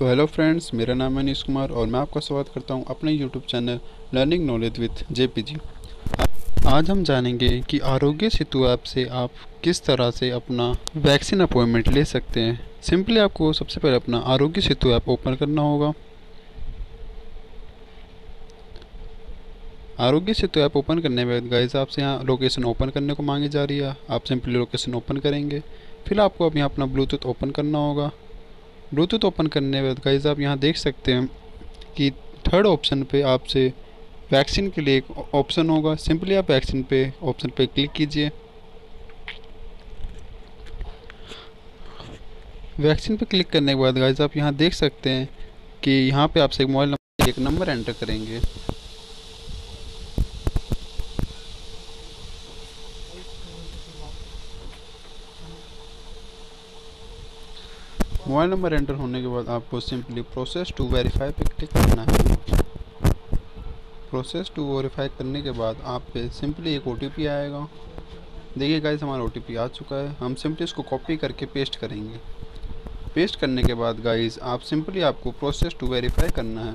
तो hello friends, मेरा नाम है अनीश कुमार और मैं आपका स्वागत करता हूँ अपने YouTube channel learning knowledge with JPG आज हम जानेंगे कि आरोग्य सेतु ऐप से आप किस तरह से अपना वैक्सीन अपॉइंटमेंट ले सकते हैं। सिंपली आपको सबसे पहले अपना आरोग्य सेतु ऐप ओपन करना होगा। आरोग्य सेतु ऐप ओपन करने के बाद गाइज़ आपसे यहाँ लोकेशन ओपन करने को मांगी जा रही है। आप सिंपली लोकेशन ओपन करेंगे, फिर आपको अब यहाँ अपना ब्लूटूथ ओपन करना होगा। ब्लूटूथ ओपन करने के बाद गाइज़ आप यहाँ देख सकते हैं कि थर्ड ऑप्शन पे आपसे वैक्सीन के लिए एक ऑप्शन होगा। सिंपली आप वैक्सीन पे ऑप्शन पे क्लिक कीजिए। वैक्सीन पे क्लिक करने के बाद गाइज़ आप यहाँ देख सकते हैं कि यहाँ पे आपसे एक मोबाइल नंबर एक नंबर एंटर करेंगे। मोबाइल नंबर एंटर होने के बाद आपको सिंपली प्रोसेस टू वेरीफाई पे क्लिक करना है। प्रोसेस टू वेरीफाई करने के बाद आप पे सिंपली एक ओटीपी आएगा। देखिए गाइस हमारा ओटीपी आ चुका है। हम सिंपली इसको कॉपी करके पेस्ट करेंगे। पेस्ट करने के बाद गाइस आप सिंपली आपको प्रोसेस टू वेरीफाई करना है।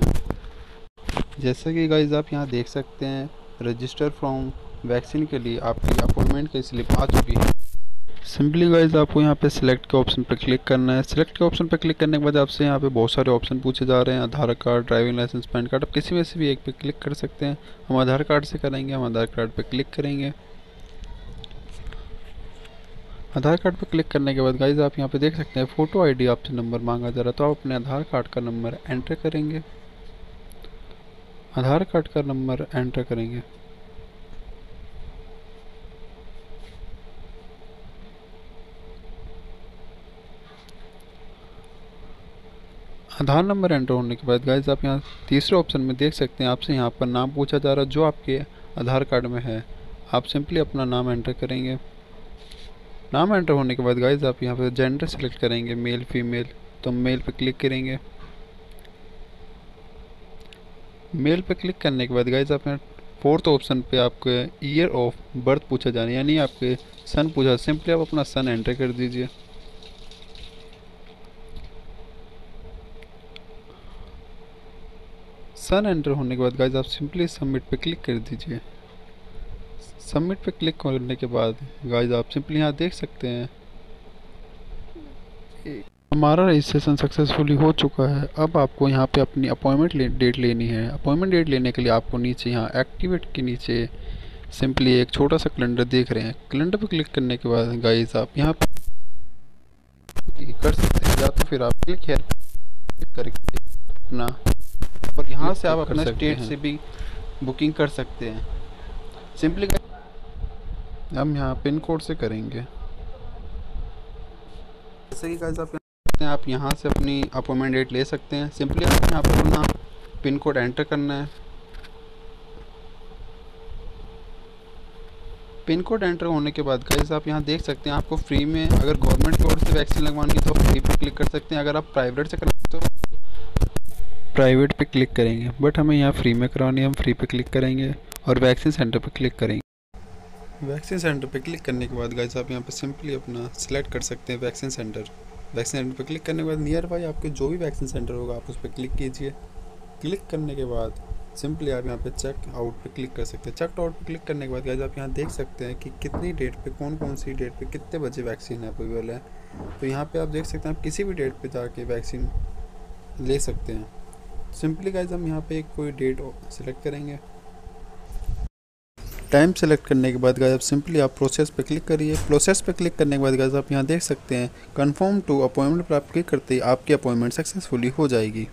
जैसा कि गाइस आप यहाँ देख सकते हैं रजिस्टर फ्रॉम वैक्सीन के लिए आपकी अपॉइंटमेंट की स्लिप आ चुकी है। सिंपली गाइज़ आपको यहाँ पे सिलेक्ट के ऑप्शन पर क्लिक करना है। सिलेक्ट के ऑप्शन पर क्लिक करने के बाद आपसे यहाँ पे बहुत सारे ऑप्शन पूछे जा रहे हैं। Aadhaar card driving licence PAN card आप किसी में से भी एक पे क्लिक कर सकते हैं। हम आधार कार्ड से करेंगे, हम आधार कार्ड पे क्लिक करेंगे। आधार कार्ड पर क्लिक करने के बाद गाइज़ आप यहाँ पे देख सकते हैं फ़ोटो आईडी आपसे नंबर मांगा जा रहा है तो आप अपने आधार कार्ड का नंबर एंटर करेंगे। आधार कार्ड का नंबर एंटर करेंगे। आधार नंबर एंटर होने के बाद गाइज़ आप यहाँ तीसरे ऑप्शन में देख सकते हैं, आपसे यहाँ पर नाम पूछा जा रहा है, जो आपके आधार कार्ड में है। आप सिंपली अपना नाम एंटर करेंगे। नाम एंटर होने के बाद गाइज़ आप यहाँ पर जेंडर सेलेक्ट करेंगे मेल फीमेल तो मेल पे क्लिक करेंगे। मेल पे क्लिक करने के बाद गाइज़ आप यहाँ फोर्थ ऑप्शन पे आपके ईयर ऑफ़ बर्थ पूछा जा रहा है, यानी आपके सन पूछा सिंपली आप अपना सन एंटर कर दीजिए। सन एंटर होने के बाद गाइज़ आप सिंपली सबमिट पे क्लिक कर दीजिए। सबमिट पे क्लिक करने के बाद गाइज़ आप सिंपली यहाँ देख सकते हैं। हमारा रजिस्ट्रेशन सक्सेसफुली हो चुका है। अब आपको यहाँ पे अपनी अपॉइंटमेंट ले, डेट लेनी है। अपॉइंटमेंट डेट लेने के लिए आपको नीचे यहाँ एक्टिवेट के नीचे सिंपली एक छोटा सा कैलेंडर देख रहे हैं। कैलेंडर पे क्लिक करने के बाद गाइज़ आप यहाँ कर सकते हैं। या तो फिर आप क्लिक करके अपना और यहाँ से आप अपना स्टेट से भी बुकिंग कर सकते हैं। सिंपली हम यहाँ पिन कोड से करेंगे। जैसे कि गाइस आप आप यहाँ से अपनी अपॉइंटमेंट डेट ले सकते हैं। सिंपली आप यहाँ पर अपना पिन कोड एंटर करना है। पिन कोड एंटर होने के बाद गाइस आप यहाँ देख सकते हैं आपको फ्री में अगर गवर्नमेंट की ओर से वैक्सीन लगवानी है तो फ्री पे क्लिक कर सकते हैं। अगर आप प्राइवेट से कराते तो प्राइवेट पे क्लिक करेंगे, बट हमें यहाँ फ्री में करानी है, हम फ्री पे क्लिक करेंगे और वैक्सीन सेंटर पे क्लिक करेंगे। वैक्सीन सेंटर पे क्लिक करने के बाद गाइस आप यहाँ पे सिंपली अपना सेलेक्ट कर सकते हैं वैक्सीन सेंटर। वैक्सीन सेंटर पे क्लिक करने के बाद नियर बाई आपके जो भी वैक्सीन सेंटर होगा, आप उस पर क्लिक कीजिए। क्लिक करने के बाद सिंपली आप यहाँ पे चेक आउट पे क्लिक कर सकते हैं। चेक आउट पे क्लिक करने के बाद गाइज़ आप यहाँ देख सकते हैं कि कितनी डेट पे कौन कौन सी डेट पे कितने बजे वैक्सीन अवेलेबल है। तो यहाँ पे आप देख सकते हैं, आप किसी भी डेट पे जाके वैक्सीन ले सकते हैं। सिंपली गाइज़ हम यहाँ पे कोई डेट सेलेक्ट करेंगे। टाइम सेलेक्ट करने के बाद गाइज़ आप सिंपली आप प्रोसेस पे क्लिक करिए। प्रोसेस पे क्लिक करने के बाद गाइज़ आप यहाँ देख सकते हैं कंफर्म टू अपॉइंटमेंट प्राप्त क्लिक करते ही आपकी अपॉइंटमेंट सक्सेसफुली हो जाएगी।